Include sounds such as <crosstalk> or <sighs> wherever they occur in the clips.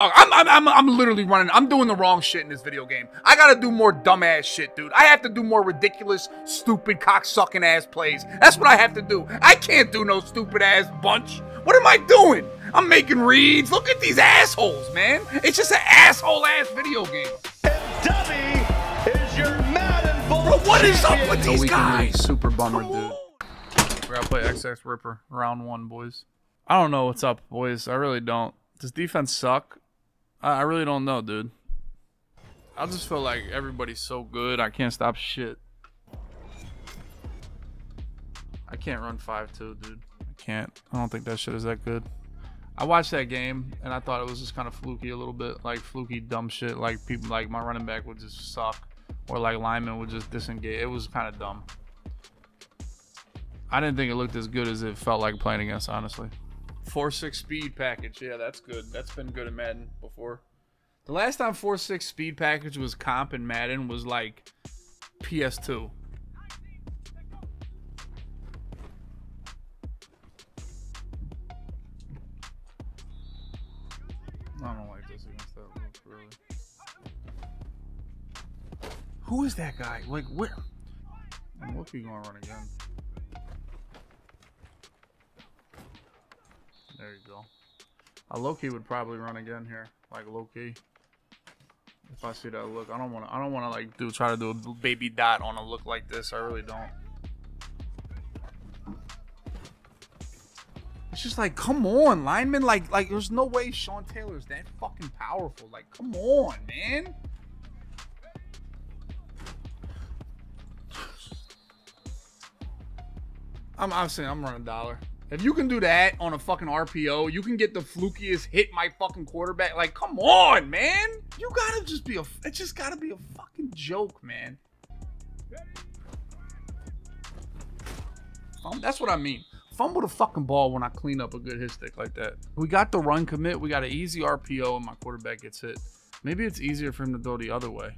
Oh, I'm, I'm, I'm, I'm literally running. I'm doing the wrong shit in this video game. I gotta do more dumbass shit, dude. I have to do more ridiculous, stupid, cocksucking ass plays. That's what I have to do. I can't do no stupid ass bunch. What am I doing? I'm making reads. Look at these assholes, man. It's just an asshole ass video game. And Dummy is your Madden Bowl Bro, what is up with champion. these guys? Super bummer, dude. We gotta play XX Ripper round one, boys. I don't know what's up, boys. I really don't. Does defense suck? I, I really don't know, dude. I just feel like everybody's so good. I can't stop shit. I can't run 5-2, dude. I can't. I don't think that shit is that good. I watched that game and I thought it was just kind of fluky a little bit, like fluky dumb shit. Like people, like my running back would just suck, or like linemen would just disengage. It was kind of dumb. I didn't think it looked as good as it felt like playing against, honestly. Four six speed package, yeah, that's good. That's been good in Madden before. The last time four six speed package was comp in Madden was like PS2. I don't like this against that look, really. Who is that guy? Like where? I'm looking gonna run again. There you go. A Loki would probably run again here, like Loki. If I see that look, I don't want to. I don't want to like do try to do a baby dot on a look like this. I really don't. It's just like, come on, lineman. Like, like, there's no way Sean Taylor's that fucking powerful. Like, come on, man. <sighs> I'm obviously I'm running dollar. If you can do that on a fucking RPO, you can get the flukiest hit my fucking quarterback. Like, come on, man. You gotta just be a. It just gotta be a fucking joke, man. That's what I mean. Fumble the fucking ball when I clean up a good hit stick like that. We got the run commit. We got an easy RPO, and my quarterback gets hit. Maybe it's easier for him to go the other way.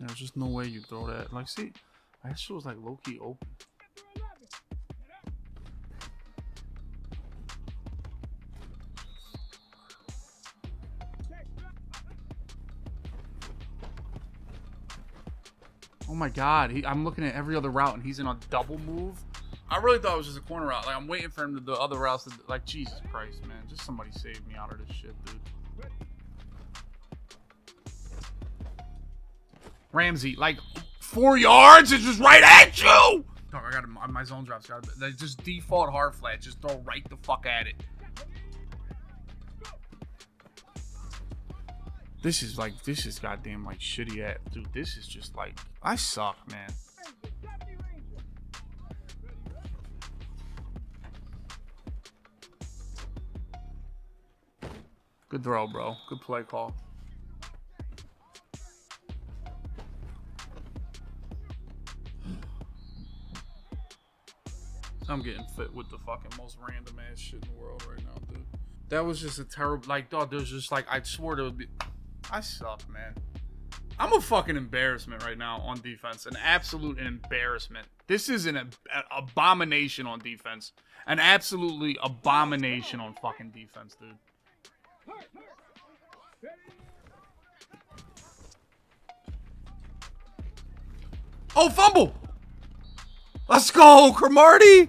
There's just no way you throw that. Like, see, that shit was like low key open. Oh my god, he, I'm looking at every other route and he's in a double move. I really thought it was just a corner route. Like I'm waiting for him to do other routes. To, like Jesus Christ, man, just somebody save me out of this shit, dude. Ramsey, like four yards, it's just right at you. Dog, I got my zone drops. Got they just default hard flat. Just throw right the fuck at it. This is like this is goddamn like shitty at dude. This is just like I suck, man. Good throw, bro. Good play call. I'm getting fit with the fucking most random ass shit in the world right now, dude. That was just a terrible, like, dog. There's just like, I swore there would be. I suck, man. I'm a fucking embarrassment right now on defense. An absolute embarrassment. This is an ab- abomination on defense. An absolutely abomination on fucking defense, dude. Oh, fumble! Let's go, Cromartie!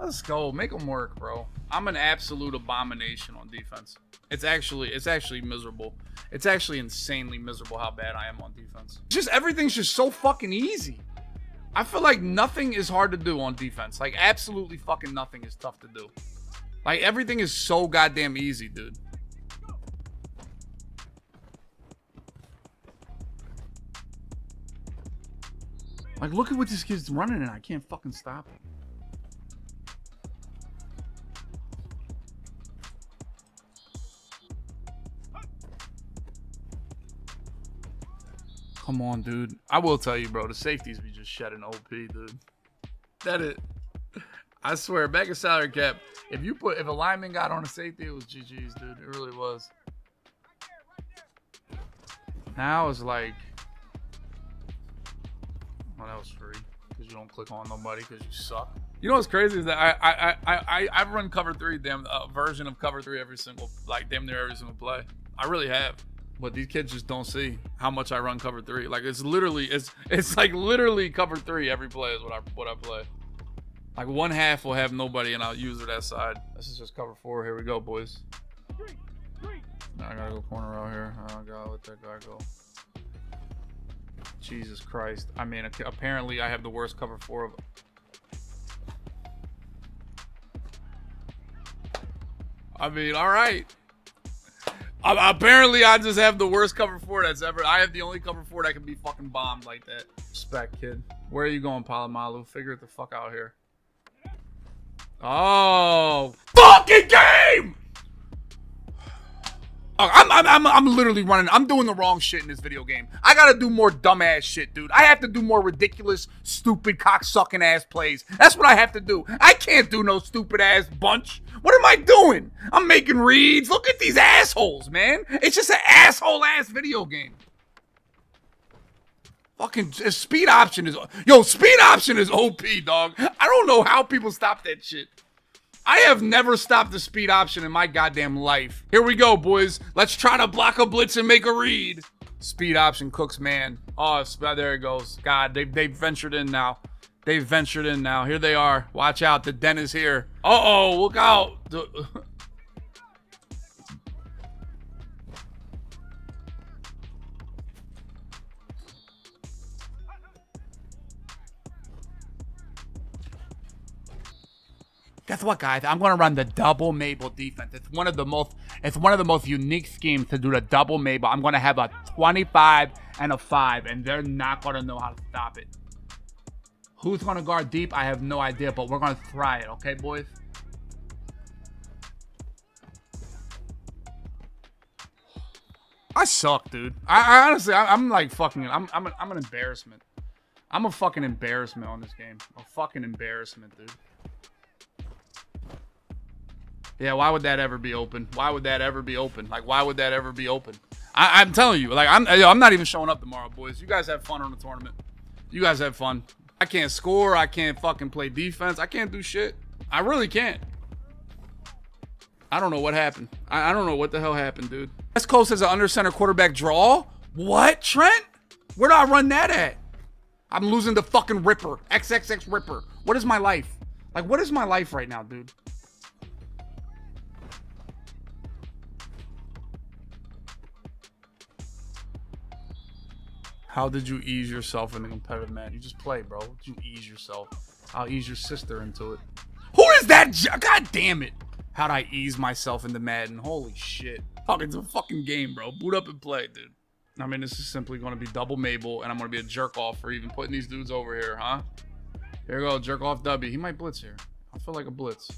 Let's go. Make them work, bro. I'm an absolute abomination on defense. It's actually it's actually miserable. It's actually insanely miserable how bad I am on defense. Just everything's just so fucking easy. I feel like nothing is hard to do on defense. Like absolutely fucking nothing is tough to do. Like everything is so goddamn easy, dude. Like look at what this kid's running and I can't fucking stop him. Come on, dude. I will tell you, bro. The safeties be just shedding OP, dude. That it. I swear, back in salary cap, if you put if a lineman got on a safety, it was GG's, dude. It really was. Now it's like Well, that was free because you don't click on nobody because you suck. You know what's crazy is that I I I I I've run cover three damn uh, version of cover three every single like damn near every single play. I really have. But these kids just don't see how much I run cover three. Like it's literally it's it's like literally cover three every play is what I what I play. Like one half will have nobody and I'll use it that side. This is just cover four. Here we go, boys. Now I gotta go corner out here. Oh god, let that guy go. Jesus Christ. I mean, apparently I have the worst cover four of. I mean, all right. Apparently, I just have the worst cover four that's ever. I have the only cover four that can be fucking bombed like that. Respect, kid. Where are you going, Polamalu? Figure it the fuck out here. Oh, fucking game! Oh, I'm, I'm, I'm, I'm literally running. I'm doing the wrong shit in this video game. I gotta do more dumbass shit, dude. I have to do more ridiculous, stupid, cocksucking ass plays. That's what I have to do. I can't do no stupid ass bunch. What am I doing? I'm making reads. Look at these assholes, man. It's just an asshole ass video game. Fucking uh, speed option is yo. Speed option is OP, dog. I don't know how people stop that shit. I have never stopped the speed option in my goddamn life. Here we go, boys. Let's try to block a blitz and make a read. Speed option cooks, man. Oh, uh, there it goes. God, they, they've ventured in now. They've ventured in now. Here they are. Watch out. The den is here. Uh-oh, look out. <laughs> Guess what, guys? I'm gonna run the double Mabel defense. It's one of the most it's one of the most unique schemes to do the double Mabel. I'm gonna have a 25 and a 5, and they're not gonna know how to stop it. Who's gonna guard deep? I have no idea, but we're gonna try it, okay, boys? I suck, dude. I, I honestly, I, am like fucking. I'm, I'm, an, I'm an embarrassment. I'm a fucking embarrassment on this game. A fucking embarrassment, dude. Yeah, why would that ever be open? Why would that ever be open? Like, why would that ever be open? I, am telling you, like, I'm, I'm not even showing up tomorrow, boys. You guys have fun on the tournament. You guys have fun. I can't score. I can't fucking play defense. I can't do shit. I really can't. I don't know what happened. I, I don't know what the hell happened, dude. West Coast has an under center quarterback draw. What, Trent? Where do I run that at? I'm losing the fucking Ripper. XXX Ripper. What is my life? Like, what is my life right now, dude? How did you ease yourself in the competitive man? You just play, bro. You ease yourself. I'll ease your sister into it. Who is that? God damn it. How'd I ease myself into Madden? Holy shit. Fuck, it's a fucking game, bro. Boot up and play, dude. I mean, this is simply going to be double Mabel, and I'm going to be a jerk off for even putting these dudes over here, huh? Here we go, jerk off W. He might blitz here. I feel like a blitz.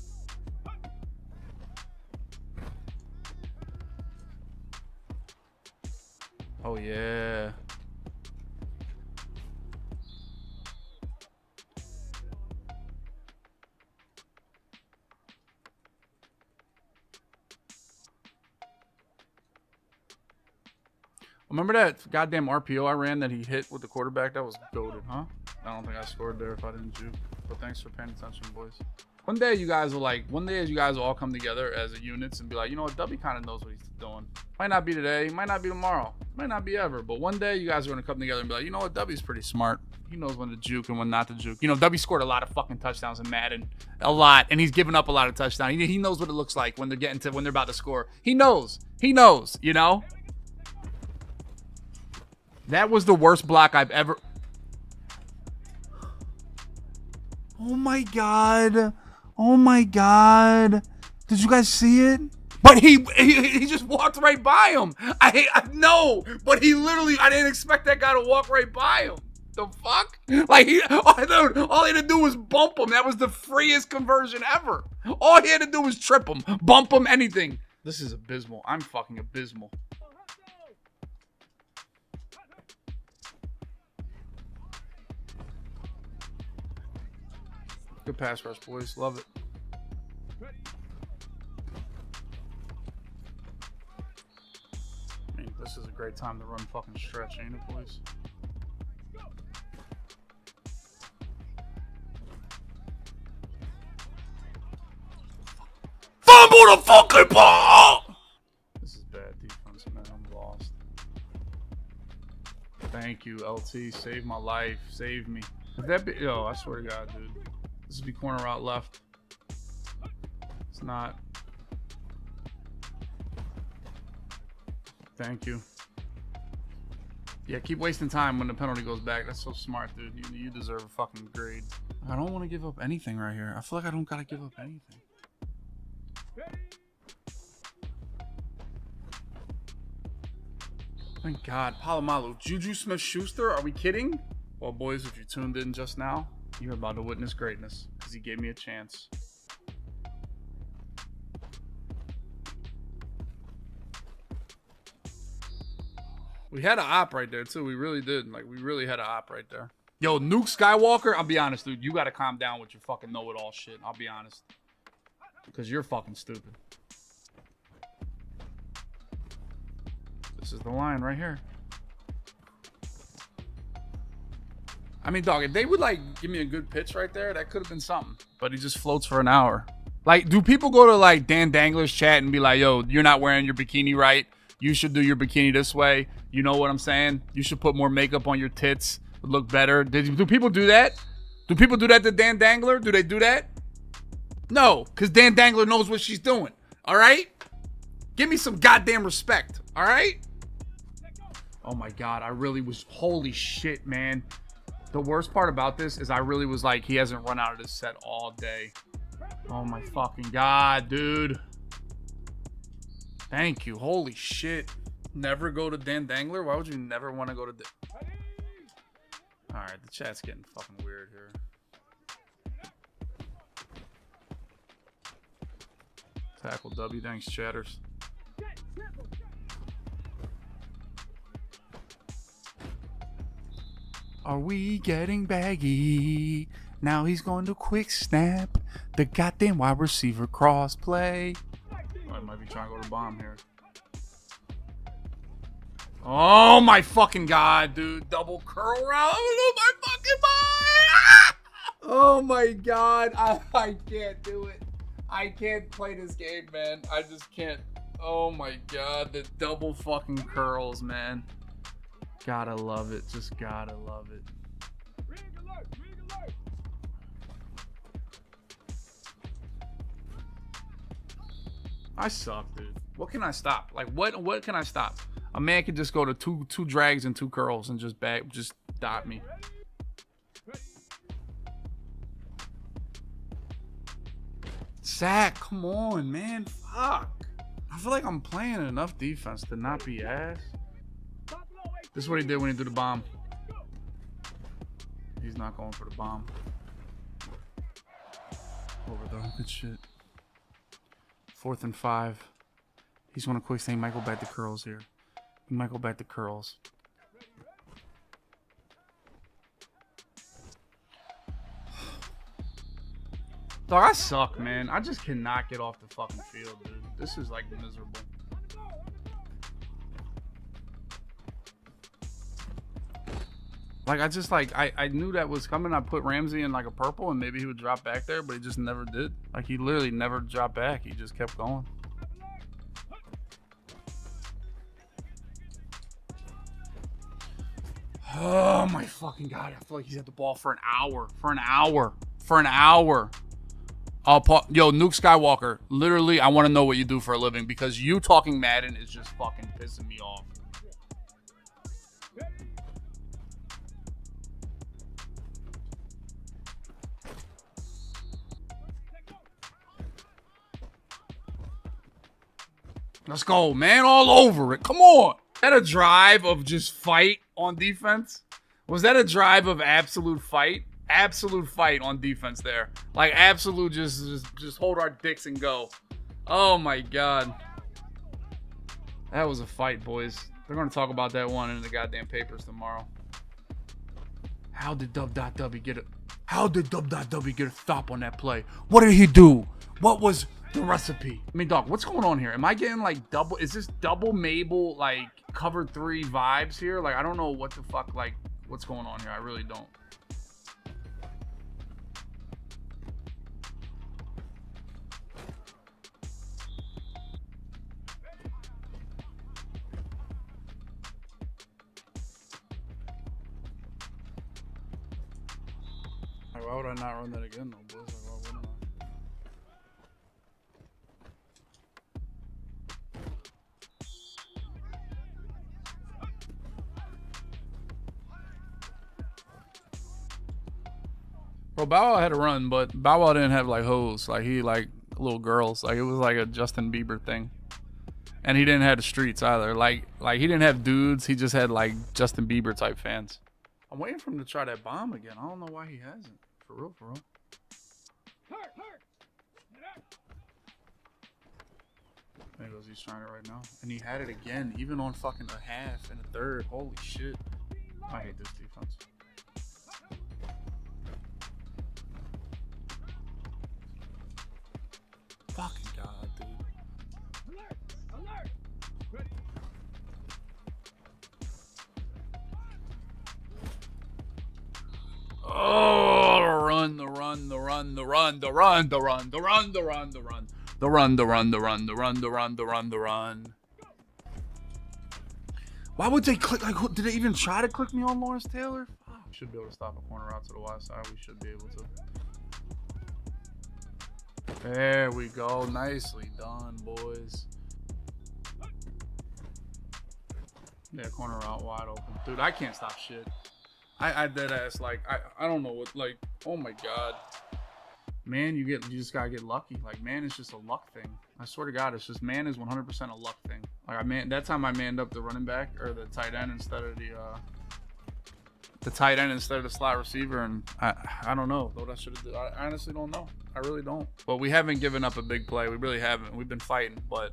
Oh, yeah. Remember that goddamn RPO I ran that he hit with the quarterback? That was goaded, huh? I don't think I scored there if I didn't juke. But thanks for paying attention, boys. One day you guys will like, one day as you guys will all come together as a units and be like, you know what, Dubby kind of knows what he's doing. Might not be today, might not be tomorrow, might not be ever. But one day you guys are gonna come together and be like, you know what, Dubby's pretty smart. He knows when to juke and when not to juke. You know, Dubby scored a lot of fucking touchdowns in Madden, a lot, and he's given up a lot of touchdowns. He, he knows what it looks like when they're getting to when they're about to score. He knows. He knows. You know. That was the worst block I've ever... Oh my god. Oh my god. Did you guys see it? But he, he he just walked right by him. I I know, but he literally I didn't expect that guy to walk right by him. The fuck? Like he all, all he had to do was bump him. That was the freest conversion ever. All he had to do was trip him, bump him, anything. This is abysmal. I'm fucking abysmal. Good pass rush, boys. Love it. I mean, this is a great time to run fucking stretch, ain't it, boys? Fumble the fucking ball! This is bad defense, man. I'm lost. Thank you, LT. Save my life. Save me. That be- Yo, I swear to God, dude. This would be corner out left. It's not. Thank you. Yeah, keep wasting time when the penalty goes back. That's so smart, dude. You, you deserve a fucking grade. I don't want to give up anything right here. I feel like I don't gotta give up anything. Thank God. Polamalu. Juju Smith Schuster? Are we kidding? Well, boys, if you tuned in just now, you're about to witness greatness because he gave me a chance. We had an op right there too. We really did. Like we really had an op right there. Yo, Nuke Skywalker. I'll be honest, dude. You gotta calm down with your fucking know-it-all shit. I'll be honest, because you're fucking stupid. This is the line right here. I mean, dog, if they would like give me a good pitch right there, that could have been something. But he just floats for an hour. Like, do people go to like Dan Dangler's chat and be like, "Yo, you're not wearing your bikini right. You should do your bikini this way." You know what I'm saying? You should put more makeup on your tits. Look better. Did, do people do that? Do people do that to Dan Dangler? Do they do that? No, because Dan Dangler knows what she's doing. All right? Give me some goddamn respect. All right? Oh my God. I really was. Holy shit, man. The worst part about this is I really was like, he hasn't run out of this set all day. Oh my fucking God, dude. Thank you. Holy shit never go to Dan Dangler? Why would you never want to go to... Alright, the chat's getting fucking weird here. Tackle W, thanks, chatters. Are we getting baggy? Now he's going to quick snap. The goddamn wide receiver cross play. I might be trying to go to bomb here. Oh my fucking god, dude. Double curl round. Oh my fucking mind. <laughs> Oh my god. I, <laughs> I can't do it. I can't play this game, man. I just can't. Oh my god. The double fucking curls, man. Gotta love it. Just gotta love it. I suck, dude. What can I stop? Like, what what can I stop? A man could just go to two two drags and two curls and just back just dot me. Zach, come on, man. Fuck. I feel like I'm playing enough defense to not be ass. This is what he did when he did the bomb. He's not going for the bomb. Over though. Good shit. Fourth and five. He's going to quick say Michael back to curls here. Michael back to curls. Dog, I suck, man. I just cannot get off the fucking field, dude. This is like miserable. Like I just like I, I knew that was coming. I put Ramsey in like a purple and maybe he would drop back there, but he just never did. Like he literally never dropped back. He just kept going. Oh my fucking god! I feel like he's had the ball for an hour. For an hour. For an hour. Uh, Paul, yo, Nuke Skywalker. Literally, I want to know what you do for a living because you talking Madden is just fucking pissing me off. Let's go, man. All over it. Come on. That a drive of just fight on defense? Was that a drive of absolute fight? Absolute fight on defense there. Like absolute just just just hold our dicks and go. Oh my god. That was a fight, boys. They're gonna talk about that one in the goddamn papers tomorrow. How did Dub.W get it? How did Dub.W get a stop on that play? What did he do? What was the recipe. I mean, dog, what's going on here? Am I getting like double? Is this double Mabel like cover three vibes here? Like, I don't know what the fuck, like, what's going on here. I really don't. Why would I not run that again though? Bro, Bow Wow had a run, but Bow Wow didn't have like hoes. Like he like little girls. Like it was like a Justin Bieber thing. And he didn't have the streets either. Like like he didn't have dudes. He just had like Justin Bieber type fans. I'm waiting for him to try that bomb again. I don't know why he hasn't. For real, for real. There goes. He's trying it right now, and he had it again, even on fucking a half and a third. Holy shit! I hate this defense. Fucking god, dude. Oh, the run, the run, the run, the run, the run, the run, the run, the run, the run, the run, the run, the run, the run, the run, the run, the run. Why would they click? Like, did they even try to click me on Lawrence Taylor? Should be able to stop a corner out to the wide side. We should be able to. There we go. Nicely done, boys. Yeah, corner out wide open. Dude, I can't stop shit. I, I dead ass like I, I don't know what like oh my god. Man, you get you just gotta get lucky. Like man, it's just a luck thing. I swear to God, it's just man is 100% a luck thing. Like I man, that time I manned up the running back or the tight end instead of the uh the tight end instead of the slot receiver, and I I don't know what I should have. I honestly don't know. I really don't. But we haven't given up a big play. We really haven't. We've been fighting, but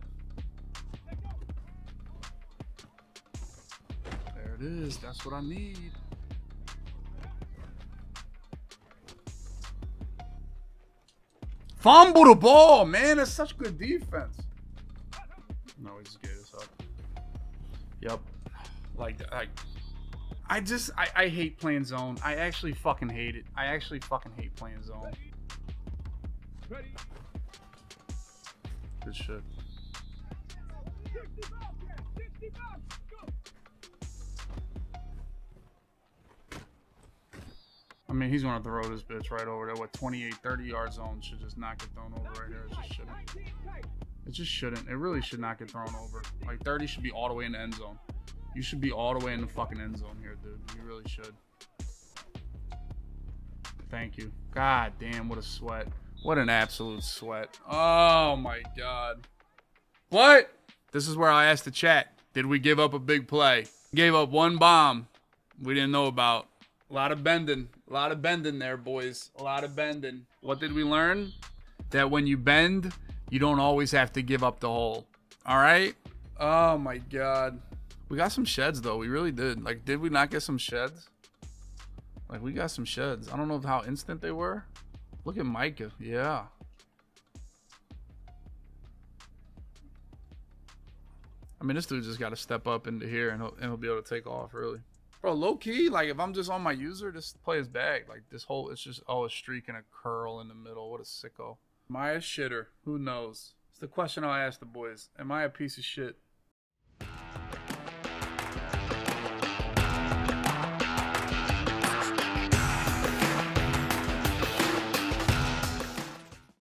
there it is. That's what I need. Fumble the ball, man. That's such good defense. No, we just gave this up. Yep. Like, like, I just, I, I hate playing zone. I actually fucking hate it. I actually fucking hate playing zone. Good shit. I mean, he's gonna throw this bitch right over there. What 28, 30 yard zone should just not get thrown over right here. It just shouldn't. It just shouldn't. It really should not get thrown over. Like 30 should be all the way in the end zone. You should be all the way in the fucking end zone here, dude. You really should. Thank you. God damn, what a sweat. What an absolute sweat. Oh my god. What? This is where I asked the chat. Did we give up a big play? Gave up one bomb we didn't know about. A lot of bending. A lot of bending there, boys. A lot of bending. What did we learn? That when you bend, you don't always have to give up the hole. All right? Oh my god. We got some sheds though. We really did. Like, did we not get some sheds? Like, we got some sheds. I don't know how instant they were. Look at Micah. Yeah. I mean, this dude just got to step up into here and he'll, and he'll be able to take off, really. Bro, low key, like, if I'm just on my user, just play his bag. Like, this whole, it's just, oh, a streak and a curl in the middle. What a sicko. Am I a shitter? Who knows? It's the question I'll ask the boys. Am I a piece of shit?